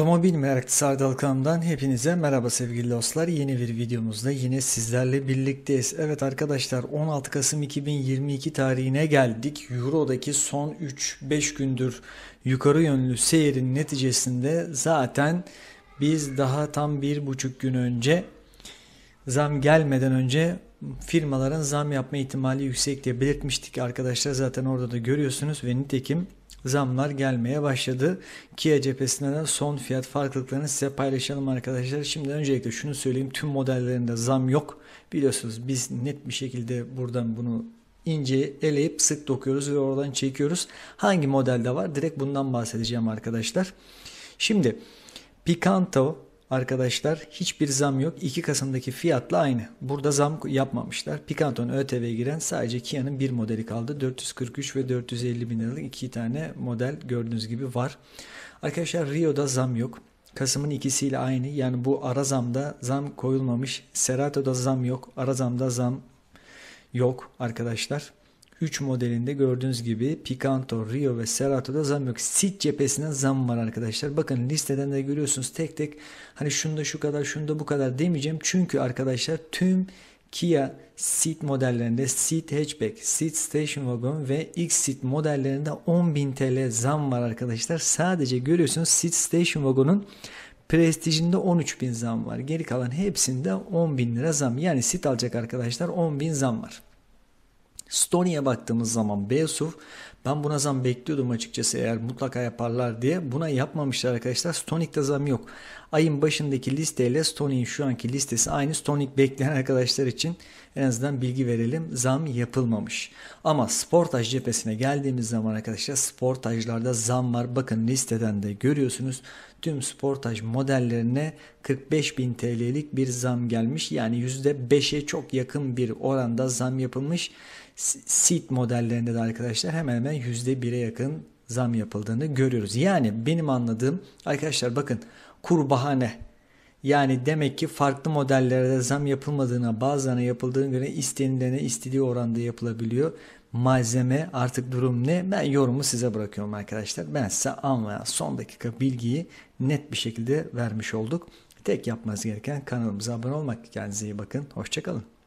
Otomobil meraklısı Ardal kanalından hepinize merhaba sevgili dostlar. Yeni bir videomuzda yine sizlerle birlikteyiz. Evet arkadaşlar 16 Kasım 2022 tarihine geldik. Euro'daki son 3-5 gündür yukarı yönlü seyirin neticesinde zaten biz daha tam bir buçuk gün önce zam gelmeden önce firmaların zam yapma ihtimali yüksek diye belirtmiştik arkadaşlar. Zaten orada da görüyorsunuz ve nitekim zamlar gelmeye başladı. Kia cephesinde de son fiyat farklılıklarını size paylaşalım arkadaşlar. Şimdi öncelikle şunu söyleyeyim. Tüm modellerinde zam yok. Biliyorsunuz biz net bir şekilde buradan bunu ince eleyip sık dokuyoruz ve oradan çekiyoruz. Hangi modelde var? Direkt bundan bahsedeceğim arkadaşlar. Şimdi Picanto arkadaşlar hiçbir zam yok. 2 Kasım'daki fiyatla aynı. Burada zam yapmamışlar. Picanto'nun ÖTV'ye giren sadece Kia'nın bir modeli kaldı. 443 ve 450 bin liralık iki tane model gördüğünüz gibi var. Arkadaşlar Rio'da zam yok. Kasım'ın ikisiyle aynı. Yani bu ara zamda zam koyulmamış. Serato'da zam yok. Ara zamda zam yok arkadaşlar. 3 modelinde gördüğünüz gibi Picanto, Rio ve Cerato'da zam yok. Sit cephesine zam var arkadaşlar. Bakın listeden de görüyorsunuz tek tek hani şunda şu kadar şunda bu kadar demeyeceğim. Çünkü arkadaşlar tüm Kia Ceed modellerinde Ceed Hatchback, Ceed Station Wagon ve X-Ceed modellerinde 10.000 TL zam var arkadaşlar. Sadece görüyorsunuz Ceed Station Wagon'un Prestijinde 13.000 zam var. Geri kalan hepsinde 10.000 lira zam. Yani sit alacak arkadaşlar 10.000 zam var. Stony'e baktığımız zaman BSUV ben buna zam bekliyordum açıkçası eğer mutlaka yaparlar diye. Buna yapmamışlar arkadaşlar. Stonic'te zam yok. Ayın başındaki listeyle Stonic'in şu anki listesi aynı. Stonic bekleyen arkadaşlar için en azından bilgi verelim. Zam yapılmamış. Ama Sportage cephesine geldiğimiz zaman arkadaşlar Sportage'larda zam var. Bakın listeden de görüyorsunuz. Tüm Sportage modellerine 45.000 TL'lik bir zam gelmiş. Yani %5'e çok yakın bir oranda zam yapılmış. Seat modellerinde de arkadaşlar hemen hemen %1'e yakın zam yapıldığını görüyoruz. Yani benim anladığım arkadaşlar bakın kur bahane. Yani demek ki farklı modellerde zam yapılmadığına bazılarına yapıldığına göre istenilene istediği oranda yapılabiliyor. Malzeme artık durum ne? Ben yorumu size bırakıyorum arkadaşlar. Ben size anlayan son dakika bilgiyi net bir şekilde vermiş olduk. Tek yapmanız gereken kanalımıza abone olmak. Kendinize iyi bakın. Hoşçakalın.